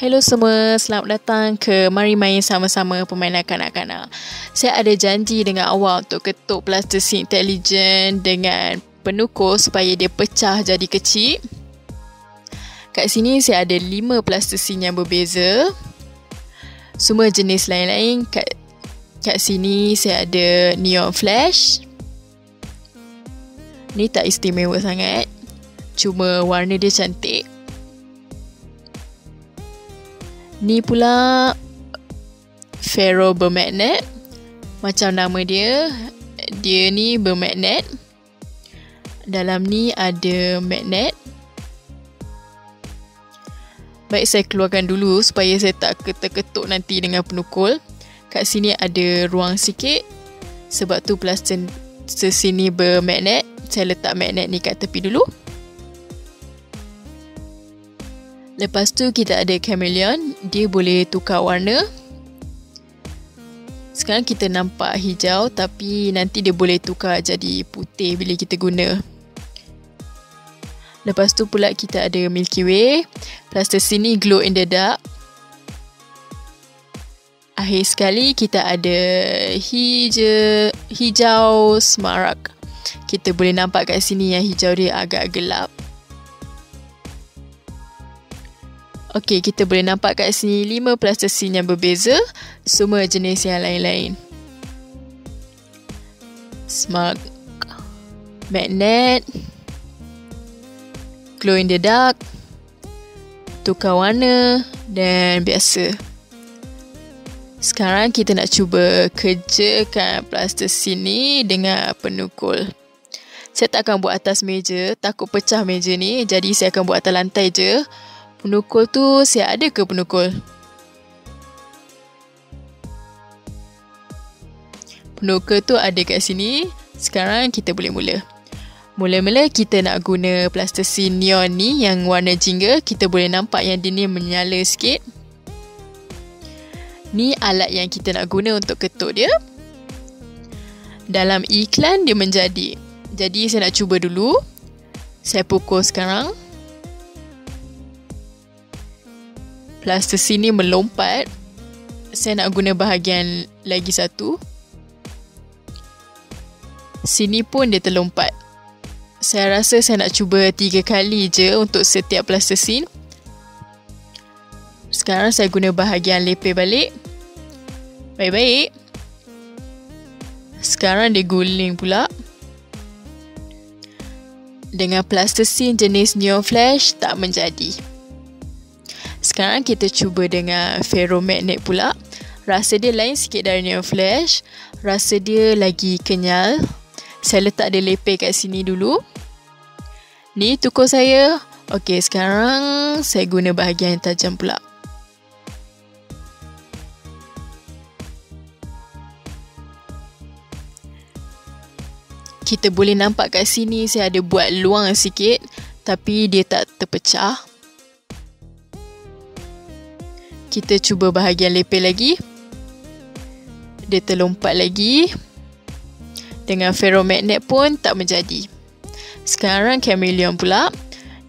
Hello semua, selamat datang ke Mari Main Sama-Sama Permainan Kanak-Kanak. Saya ada janji dengan awak untuk ketuk plastik intelligent dengan penukul supaya dia pecah jadi kecil. Kat sini saya ada lima plastik yang berbeza. Semua jenis lain-lain. Kat, kat sini saya ada neon flash. Ni tak istimewa sangat. Cuma warna dia cantik. Ni pula Ferro bermagnet. Macam nama dia Dia ni bermagnet. Dalam ni ada magnet. Baik saya keluarkan dulu Supaya saya tak ketuk-ketuk nanti dengan penukul. Kat sini ada ruang sikit. Sebab tu plastik sesini bermagnet. Saya letak magnet ni kat tepi dulu Lepas tu kita ada chameleon, dia boleh tukar warna. Sekarang kita nampak hijau tapi nanti dia boleh tukar jadi putih bila kita guna. Lepas tu pula kita ada Milky Way. Plaster sini glow in the dark. Akhir sekali kita ada hijau, hijau semarak. Kita boleh nampak kat sini yang hijau dia agak gelap. Okey, kita boleh nampak kat sini lima plasticine yang berbeza, semua jenis yang lain-lain. Smart magnet, glow in the dark, tukar warna dan biasa. Sekarang kita nak cuba kerjakan plasticine ni dengan penukul. Saya tak akan buat atas meja, takut pecah meja ni, jadi saya akan buat atas lantai je. Penukul tu saya ada ke penukul? Penukul tu ada kat sini. Sekarang kita boleh mula. Mula-mula kita nak guna plasticine neon ni yang warna jingga. Kita boleh nampak yang dia ni menyala sikit. Ni alat yang kita nak guna untuk ketuk dia. Dalam iklan dia menjadi. Jadi saya nak cuba dulu. Saya pukul sekarang. Plaster sini melompat. Saya nak guna bahagian lagi satu. Sini pun dia terlompat. Saya rasa saya nak cuba tiga kali je untuk setiap plaster scene. Sekarang saya guna bahagian lepeh balik. Baik-baik. Sekarang dia guling pula. Dengan plaster scene jenis neon flash tak menjadi sekarang kita cuba dengan ferromagnet pula. Rasa dia lain sikit dari neon flash. Rasa dia lagi kenyal. Saya letak dia lepeh kat sini dulu. Ni tukul saya. Okey, sekarang saya guna bahagian yang tajam pula. Kita boleh nampak kat sini saya ada buat luang sikit tapi dia tak terpecah kita cuba bahagian lepeh lagi. Dia terlompat lagi. Dengan ferromagnet pun tak menjadi. Sekarang chameleon pula.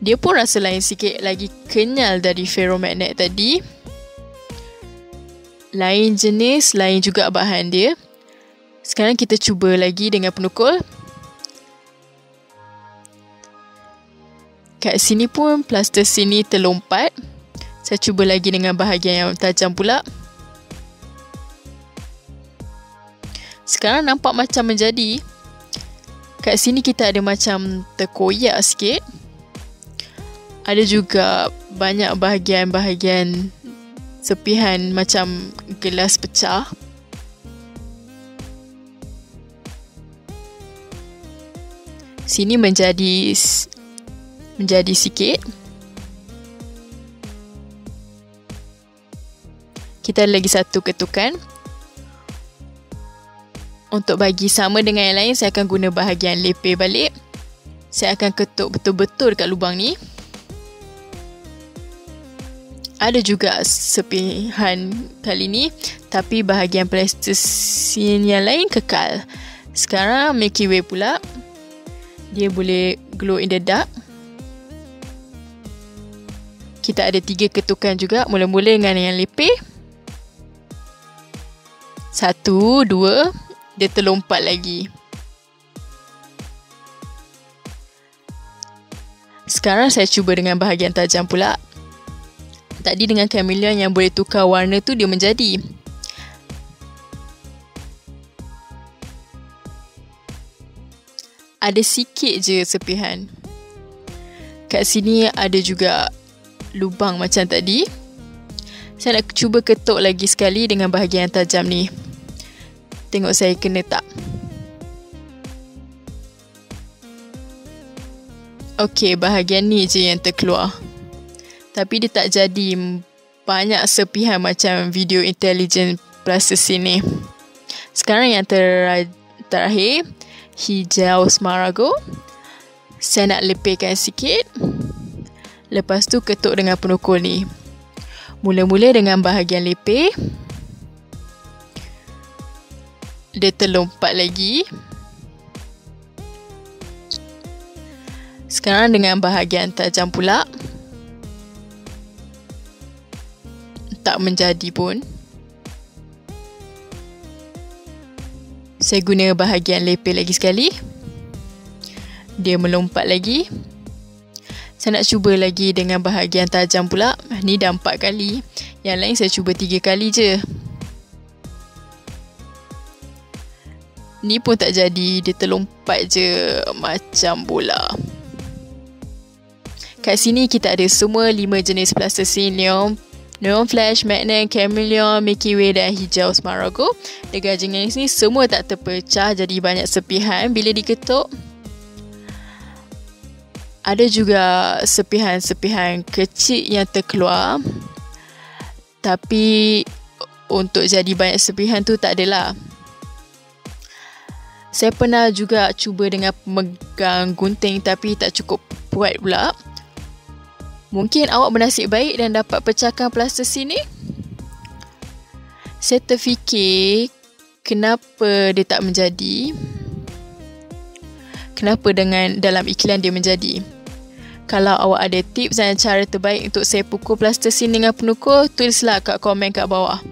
Dia pun rasa lain sikit lagi kenyal dari ferromagnet tadi. Lain jenis lain juga bahan dia. Sekarang kita cuba lagi dengan penukul. Kat sini pun plaster sini terlompat saya cuba lagi dengan bahagian yang tajam pula. Sekarang nampak macam menjadi. Kat sini kita ada macam terkoyak sikit. Ada juga banyak bahagian-bahagian sepihan macam gelas pecah. Sini menjadi menjadi sikit. Kita ada lagi satu ketukan. Untuk bagi sama dengan yang lain saya akan guna bahagian lepeh balik. Saya akan ketuk betul-betul dekat lubang ni. Ada juga sepihan kali ni tapi bahagian plasticine yang lain kekal. Sekarang Milky Way pula. Dia boleh glow in the dark. Kita ada tiga ketukan juga. Mula-mula dengan yang lepeh. Satu, dua. Dia terlompat lagi. Sekarang saya cuba dengan bahagian tajam pula. Tadi dengan chameleon yang boleh tukar warna tu dia menjadi. Ada sikit je sepihan. Kat sini ada juga lubang macam tadi. Saya nak cuba ketuk lagi sekali dengan bahagian tajam ni. Tengok saya kena tak. Okey, bahagian ni je yang terkeluar. Tapi dia tak jadi banyak sepihan macam video intelligent processing ni. Sekarang yang ter terakhir, hijau smarago. Saya nak lepihkan sikit. Lepas tu ketuk dengan penukul ni. Mula-mula dengan bahagian lepih. Dia terlompat lagi. Sekarang dengan bahagian tajam pula. Tak menjadi pun. Saya guna bahagian lepel lagi sekali. Dia melompat lagi. Saya nak cuba lagi dengan bahagian tajam pula. Ni dah empat kali. Yang lain saya cuba tiga kali je. Ni pun tak jadi. Dia terlompat je macam bola. Kat sini kita ada semua lima jenis plasticine neon, neon flash, magnet, chameleon, Milky Way dan hijau smarago. Dengan jenis ni semua tak terpecah jadi banyak sepihan bila diketuk. Ada juga sepihan-sepihan kecil yang terkeluar. Tapi untuk jadi banyak sepihan tu tak adalah. Saya pernah juga cuba dengan pemegang gunting tapi tak cukup kuat pula. Mungkin awak bernasib baik dan dapat pecahkan plaster sini. Saya terfikir kenapa dia tak menjadi. Kenapa dengan dalam iklan dia menjadi. Kalau awak ada tips dan cara terbaik untuk saya pukul plaster sini dengan penukul, tulislah kat komen kat bawah.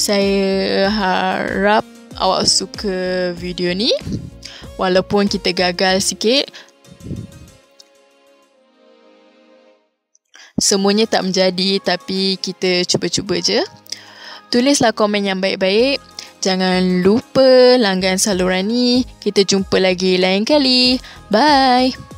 Saya harap awak suka video ni. Walaupun kita gagal sikit, semuanya tak menjadi tapi kita cuba-cuba je. Tulislah komen yang baik-baik. Jangan lupa langgan saluran ni. Kita jumpa lagi lain kali. Bye.